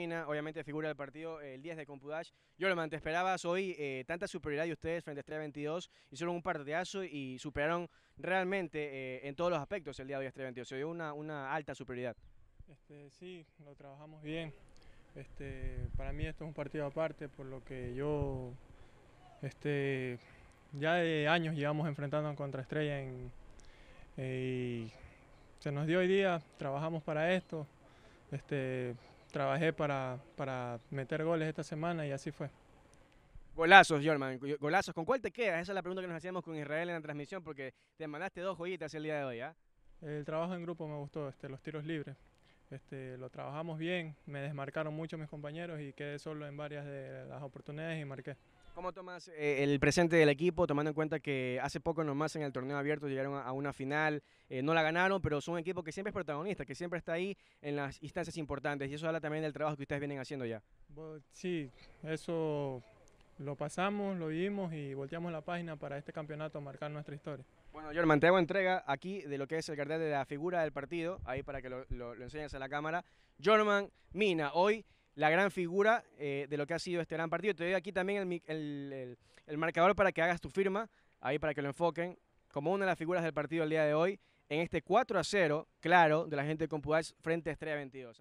Obviamente figura del partido el 10 de Compudash. Yo te esperabas hoy eh, tanta superioridad de ustedes frente a Estrella 22. Hicieron un partidazo y superaron realmente eh, en todos los aspectos el día de hoy Estrella 22. Se dio una, una alta superioridad. Este, sí, lo trabajamos bien. Este, para mí esto es un partido aparte, por lo que yo este, ya de años llevamos enfrentando contra Estrella en, eh, y se nos dio hoy día, trabajamos para esto. Este, trabajé para, para meter goles esta semana y así fue. Golazos, Jorman, golazos. ¿Con cuál te quedas? Esa es la pregunta que nos hacíamos con Israel en la transmisión porque te mandaste dos joyitas el día de hoy, ¿ah? El trabajo en grupo me gustó, este, los tiros libres. Este, lo trabajamos bien, me desmarcaron mucho mis compañeros y quedé solo en varias de las oportunidades y marqué. ¿Cómo tomas eh, el presente del equipo, tomando en cuenta que hace poco nomás en el torneo abierto llegaron a, una final, eh, no la ganaron, pero son un equipo que siempre es protagonista, que siempre está ahí en las instancias importantes y eso habla también del trabajo que ustedes vienen haciendo ya? Sí, eso lo pasamos, lo vimos y volteamos la página para este campeonato a marcar nuestra historia. Bueno, Jorman, te hago entrega aquí de lo que es el cartel de la figura del partido, ahí para que lo, lo, enseñes a la cámara. Jorman Mina, hoy la gran figura eh, de lo que ha sido este gran partido. Te doy aquí también el, el, marcador para que hagas tu firma, ahí para que lo enfoquen, como una de las figuras del partido el día de hoy, en este 4 a 0, claro, de la gente de Compudals frente a Estrella 22.